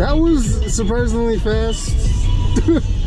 That was surprisingly fast.